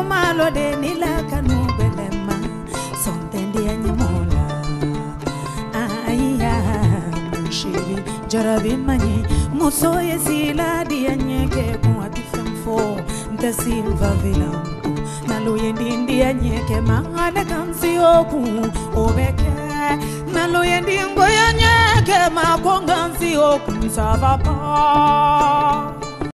alomalo de nila kanu belema sontendi anyemola aya mushiri jarabi manyi muso yesila dianyeke kuati femfo ntasimva vilampo naloyendi anyeke mangane kansi oku obeke oku nsavapa